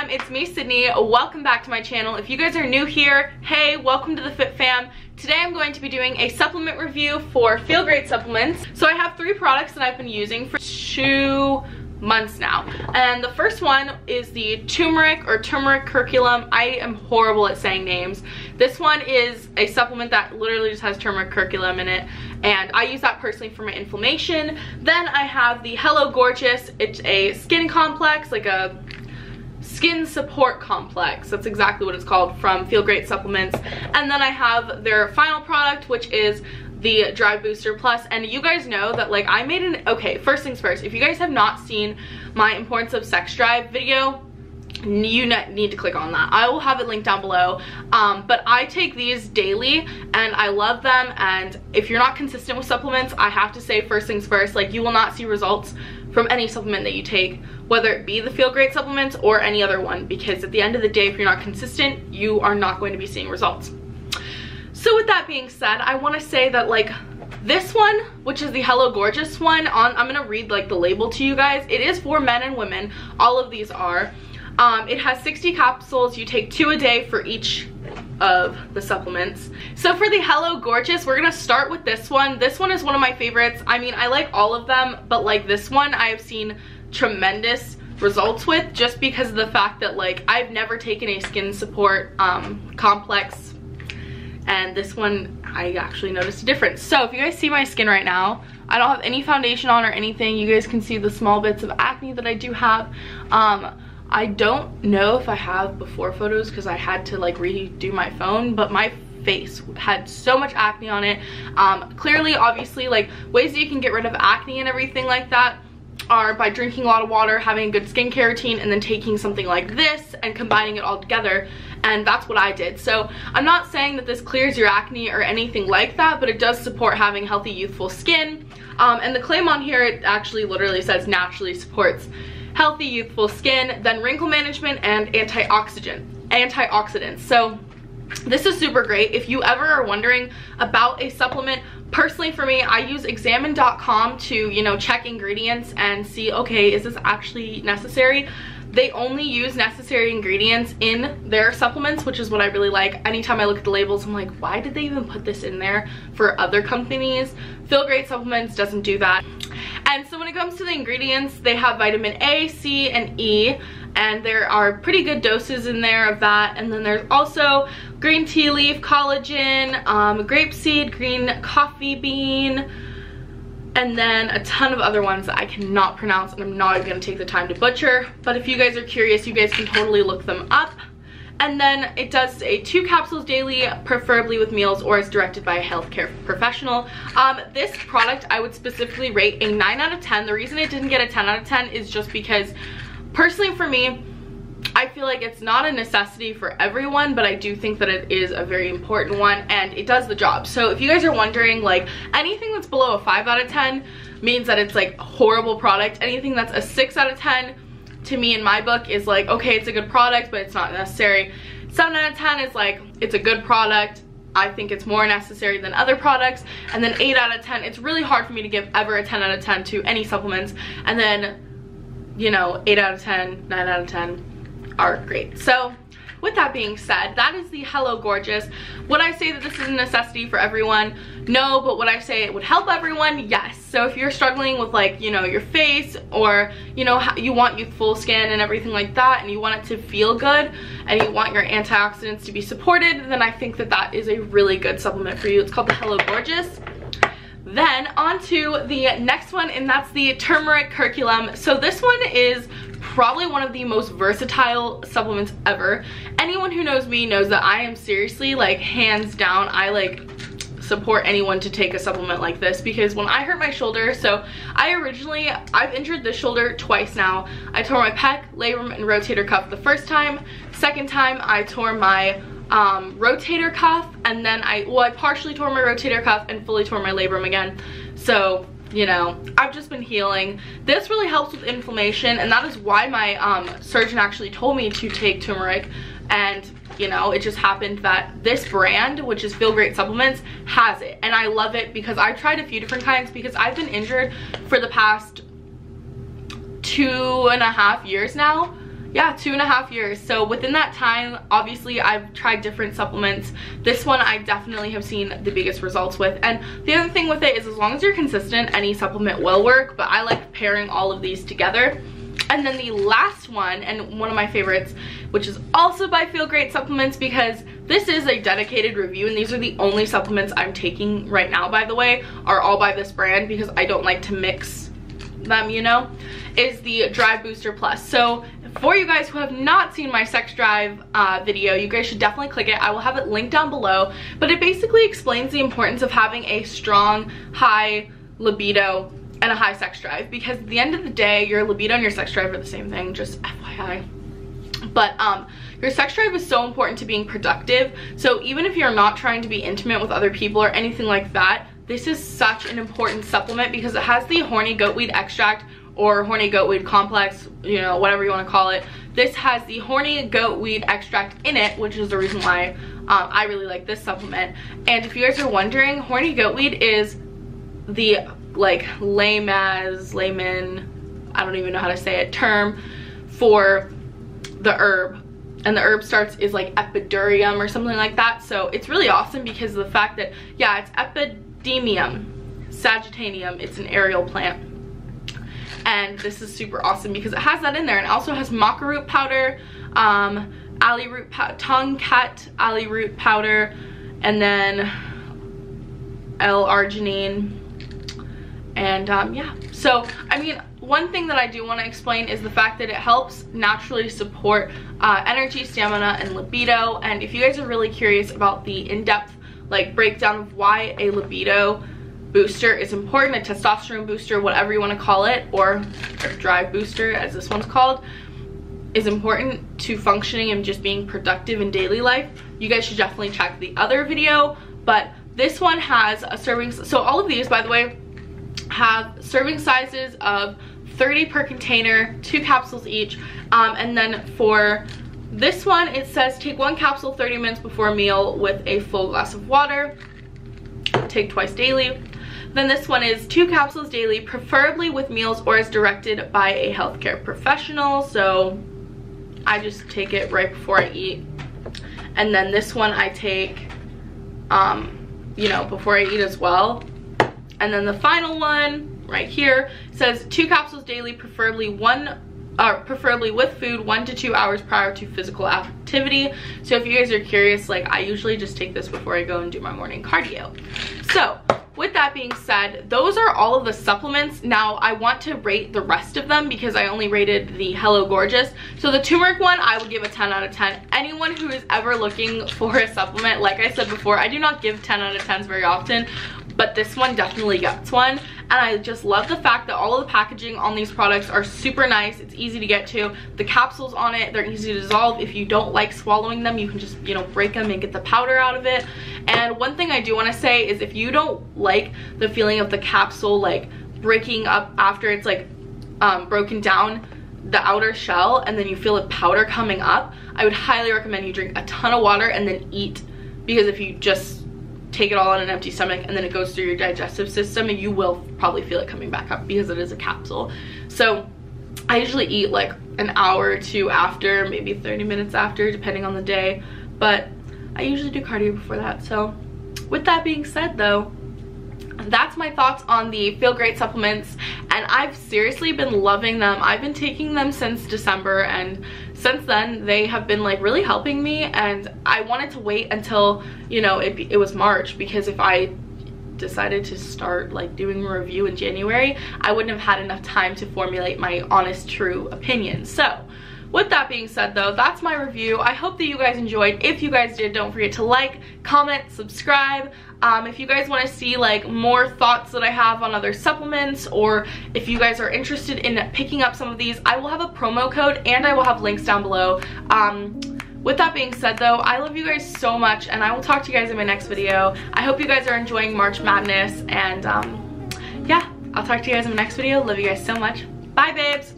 fam, it's me Sidney. Welcome back to my channel. If you guys are new here, hey, welcome to the Fit Fam. Today I'm going to be doing a supplement review for Feel Great supplements. So I have three products that I've been using for two months now. And the first one is the turmeric or turmeric curcumin. I am horrible at saying names. This one is a supplement that literally just has turmeric curcumin in it. And I use that personally for my inflammation. Then I have the Hello Gorgeous. It's a skin complex, like a skin support complex that's exactly what it's called from feel great supplements and then i have their final product which is the Drive Booster Plus. And you guys know that like I made an, okay, first things first, if you guys have not seen my Importance of Sex Drive video, you need to click on that. I will have it linked down below. Um, but I take these daily and I love them. And if you're not consistent with supplements, I have to say first things first, like you will not see results from any supplement that you take, whether it be the Feel Great supplements or any other one. Because at the end of the day, if you're not consistent, you are not going to be seeing results. So with that being said, I want to say that like this one, which is the Hello Gorgeous one, on I'm going to read like the label to you guys. It is for men and women. All of these are. Um, it has 60 capsules. You take two a day for each of the supplements. So for the Hello Gorgeous, we're gonna start with this one. This one is one of my favorites. I mean, I like all of them, but like this one, I have seen tremendous results with just because of the fact that like I've never taken a skin support um, complex and this one I actually noticed a difference. So if you guys see my skin right now, I don't have any foundation on or anything. You guys can see the small bits of acne that I do have. Um, I don't know if I have before photos because I had to like redo my phone, but my face had so much acne on it. Um, clearly, obviously, like ways that you can get rid of acne and everything like that are by drinking a lot of water, having a good skincare routine, and then taking something like this and combining it all together. And that's what I did. So I'm not saying that this clears your acne or anything like that, but it does support having healthy, youthful skin. Um, and the claim on here, it actually literally says naturally supports healthy, youthful skin, then wrinkle management and antioxidant, antioxidants. So this is super great. If you ever are wondering about a supplement, personally for me, I use examine.com to, you know, check ingredients and see, okay, is this actually necessary? They only use necessary ingredients in their supplements, which is what I really like. Anytime I look at the labels, I'm like, why did they even put this in there for other companies? Feel Great Supplements doesn't do that. And so when it comes to the ingredients, they have vitamin A, C, and E and there are pretty good doses in there of that and then there's also green tea leaf collagen um, grapeseed green coffee bean and then a ton of other ones that I cannot pronounce and I'm not even gonna take the time to butcher but if you guys are curious you guys can totally look them up and then it does say two capsules daily, preferably with meals or as directed by a healthcare professional. Um, this product I would specifically rate a 9 out of 10. The reason it didn't get a 10 out of 10 is just because personally for me, I feel like it's not a necessity for everyone, but I do think that it is a very important one and it does the job. So if you guys are wondering, like anything that's below a 5 out of 10 means that it's like horrible product. Anything that's a 6 out of 10 to me in my book is like, okay, it's a good product, but it's not necessary. 7 out of 10 is like, it's a good product. I think it's more necessary than other products. And then 8 out of 10, it's really hard for me to give ever a 10 out of 10 to any supplements. And then you know, 8 out of 10, 9 out of 10 are great. So with that being said, that is the Hello Gorgeous. Would I say that this is a necessity for everyone? No, but would I say it would help everyone? Yes. So if you're struggling with like, you know, your face or, you know, you want youthful skin and everything like that and you want it to feel good and you want your antioxidants to be supported, then I think that that is a really good supplement for you. It's called the Hello Gorgeous. Then on to the next one and that's the turmeric curcumin. So this one is probably one of the most versatile supplements ever. Anyone who knows me knows that I am seriously like hands down, I like support anyone to take a supplement like this because when I hurt my shoulder, so I originally, I've injured this shoulder twice now. I tore my pec, labrum, and rotator cuff the first time. Second time, I tore my um, rotator cuff and then I, well I partially tore my rotator cuff and fully tore my labrum again. So, you know, I've just been healing. This really helps with inflammation and that is why my um, surgeon actually told me to take turmeric and you know, it just happened that this brand, which is Feel Great Supplements, has it. And I love it because I've tried a few different kinds because I've been injured for the past two and a half years now yeah, two and a half years. So within that time, obviously I've tried different supplements. This one I definitely have seen the biggest results with. And the other thing with it is as long as you're consistent, any supplement will work, but I like pairing all of these together. And then the last one, and one of my favorites, which is also by Feel Great Supplements because this is a dedicated review and these are the only supplements I'm taking right now, by the way, are all by this brand because I don't like to mix them, you know, is the Drive Booster Plus. So for you guys who have not seen my sex drive uh, video, you guys should definitely click it. I will have it linked down below, but it basically explains the importance of having a strong, high libido and a high sex drive because at the end of the day, your libido and your sex drive are the same thing, just FYI. But um, your sex drive is so important to being productive. So even if you're not trying to be intimate with other people or anything like that, this is such an important supplement because it has the horny goatweed extract or horny goatweed complex, you know, whatever you want to call it. This has the horny goatweed extract in it, which is the reason why um, I really like this supplement. And if you guys are wondering, horny goatweed is the like lame as layman, I don't even know how to say it, term for the herb and the herb starts is like epidurium or something like that so it's really awesome because of the fact that yeah it's epidemium sagittanium it's an aerial plant and this is super awesome because it has that in there. And also has maca root powder um alley root tongue cat alley root powder and then l-arginine and um, yeah. So i mean one thing that i do want to explain is the fact that it helps naturally support uh, energy stamina and libido. And if you guys are really curious about the in-depth like breakdown of why a libido booster is important a testosterone booster whatever you want to call it or drive booster as this one's called is important to functioning and just being productive in daily life you guys should definitely check the other video but this one has a serving so all of these by the way have serving sizes of 30 per container, two capsules each. Um, and then for this one, it says take one capsule 30 minutes before a meal with a full glass of water. Take twice daily. Then this one is two capsules daily, preferably with meals or as directed by a healthcare professional. So I just take it right before I eat. And then this one I take, um, you know, before I eat as well. And then the final one right here says two capsules daily, preferably one uh, preferably with food one to two hours prior to physical activity. So if you guys are curious, like I usually just take this before I go and do my morning cardio. So with that being said, those are all of the supplements. Now I want to rate the rest of them because I only rated the Hello Gorgeous. So the turmeric one, I would give a 10 out of 10. Anyone who is ever looking for a supplement, like I said before, I do not give 10 out of 10s very often, but this one definitely gets one and I just love the fact that all of the packaging on these products are super nice. It's easy to get to. The capsules on it they're easy to dissolve. If you don't like swallowing them you can just you know break them and get the powder out of it. And one thing I do want to say is if you don't like the feeling of the capsule like breaking up after it's like um, broken down the outer shell and then you feel a powder coming up I would highly recommend you drink a ton of water and then eat. Because if you just take it all on an empty stomach and then it goes through your digestive system and you will probably feel it coming back up because it is a capsule. So I usually eat like an hour or two after, maybe 30 minutes after, depending on the day. But I usually do cardio before that. So with that being said though, that's my thoughts on the Feel Great supplements and I've seriously been loving them. I've been taking them since December and since then they have been like really helping me and I wanted to wait until you know it, it was March because if I decided to start like doing a review in January I wouldn't have had enough time to formulate my honest true opinion so with that being said though, that's my review. I hope that you guys enjoyed. If you guys did, don't forget to like, comment, subscribe. Um, if you guys want to see like more thoughts that I have on other supplements or if you guys are interested in picking up some of these, I will have a promo code and I will have links down below. Um, with that being said though, I love you guys so much and I will talk to you guys in my next video. I hope you guys are enjoying March Madness and um, yeah, I'll talk to you guys in my next video. Love you guys so much. Bye babes.